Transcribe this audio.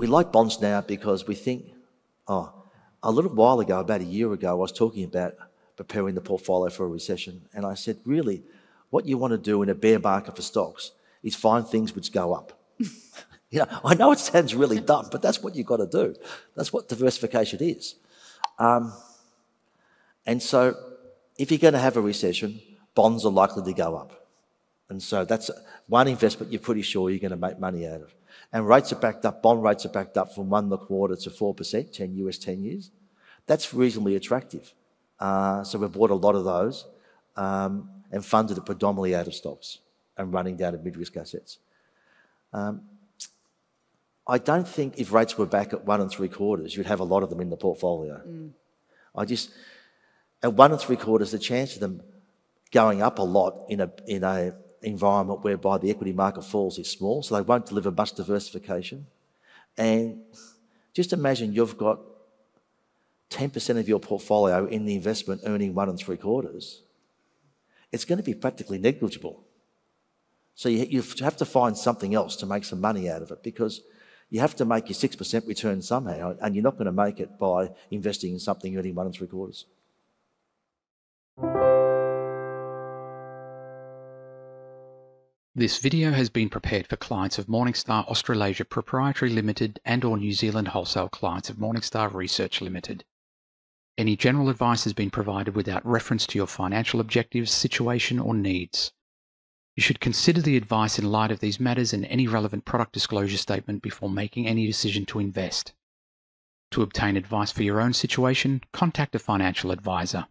We like bonds now because we think, oh, a little while ago, about a year ago, I was talking about preparing the portfolio for a recession. And I said, really, what you want to do in a bear market for stocks is find things which go up. you know, I know it sounds really dumb, but that's what you've got to do. That's what diversification is. Um, and so, if you're going to have a recession, bonds are likely to go up. And so that's one investment you're pretty sure you're going to make money out of. And rates are backed up, bond rates are backed up from one and a quarter to 4%, 10 US 10 years. That's reasonably attractive. Uh, so we've bought a lot of those um, and funded it predominantly out of stocks and running down of mid-risk assets. Um, I don't think if rates were back at one and three quarters, you'd have a lot of them in the portfolio. Mm. I just, at one and three quarters, the chance of them going up a lot in a, in a environment whereby the equity market falls is small, so they won't deliver much diversification. And just imagine you've got 10% of your portfolio in the investment earning one and three quarters. It's going to be practically negligible. So you, you have to find something else to make some money out of it because you have to make your 6% return somehow, and you're not going to make it by investing in something earning one and three quarters. This video has been prepared for clients of Morningstar Australasia Proprietary Limited and or New Zealand wholesale clients of Morningstar Research Limited. Any general advice has been provided without reference to your financial objectives, situation or needs. You should consider the advice in light of these matters and any relevant product disclosure statement before making any decision to invest. To obtain advice for your own situation, contact a financial advisor.